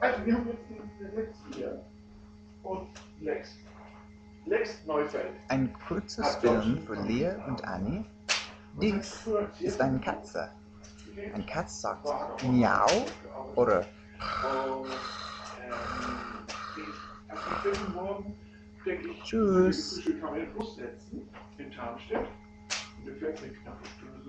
Also, wir haben jetzt den Lex hier und Lex. Lex Neufeld. Ein kurzes Film von Lea und Annie. Dings ist eine Katze. Eine Katze sagt Miau oder ähm, ich, Tschüss. Kann den Bus setzen, eine knappe Stunde,